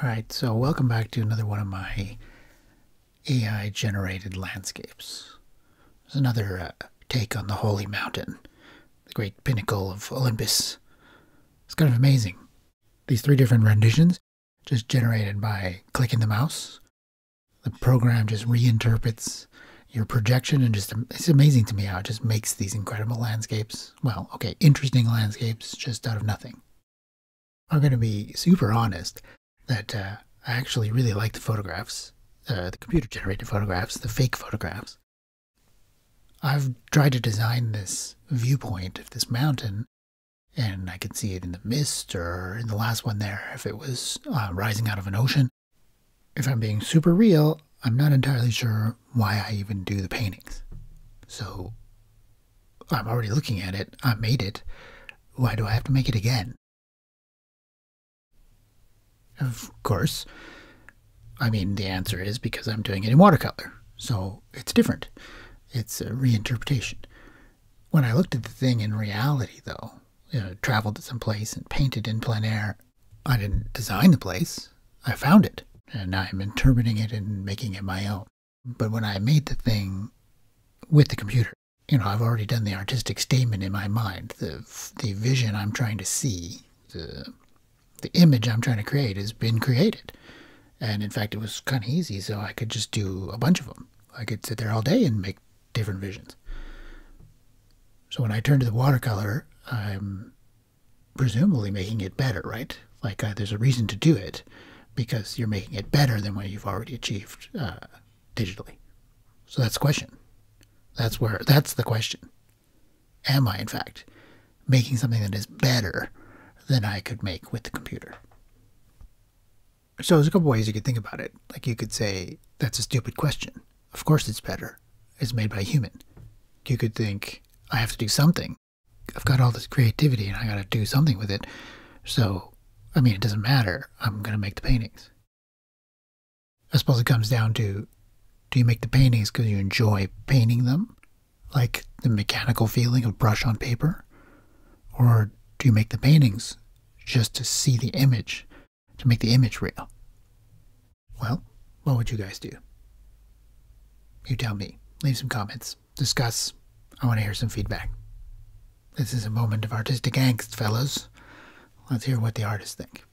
All right, so welcome back to another one of my AI generated landscapes. It's another uh, take on the Holy Mountain, the great pinnacle of Olympus. It's kind of amazing. These three different renditions, just generated by clicking the mouse. The program just reinterprets your projection and just it's amazing to me how it just makes these incredible landscapes. Well, okay, interesting landscapes just out of nothing. I'm going to be super honest that uh, I actually really like the photographs, uh, the computer generated photographs, the fake photographs. I've tried to design this viewpoint of this mountain, and I can see it in the mist or in the last one there if it was uh, rising out of an ocean. If I'm being super real, I'm not entirely sure why I even do the paintings. So I'm already looking at it, I made it. Why do I have to make it again? Of course, I mean, the answer is because I'm doing it in watercolor. So it's different. It's a reinterpretation. When I looked at the thing in reality, though, you know, traveled to some place and painted in plein air, I didn't design the place. I found it and I'm interpreting it and making it my own. But when I made the thing with the computer, you know, I've already done the artistic statement in my mind. The the vision I'm trying to see, the image I'm trying to create has been created. And in fact, it was kind of easy, so I could just do a bunch of them. I could sit there all day and make different visions. So when I turn to the watercolor, I'm presumably making it better, right? Like uh, there's a reason to do it because you're making it better than what you've already achieved uh, digitally. So that's the question. That's where that's the question. Am I, in fact, making something that is better than I could make with the computer? So there's a couple ways you could think about it. Like you could say, that's a stupid question. Of course it's better. It's made by a human. You could think, I have to do something. I've got all this creativity and I got to do something with it. So I mean, it doesn't matter. I'm going to make the paintings. I suppose it comes down to do you make the paintings because you enjoy painting them, like the mechanical feeling of brush on paper? Or do you make the paintings just to see the image, to make the image real? Well, what would you guys do? You tell me. Leave some comments. Discuss. I want to hear some feedback. This is a moment of artistic angst, fellows. Let's hear what the artists think.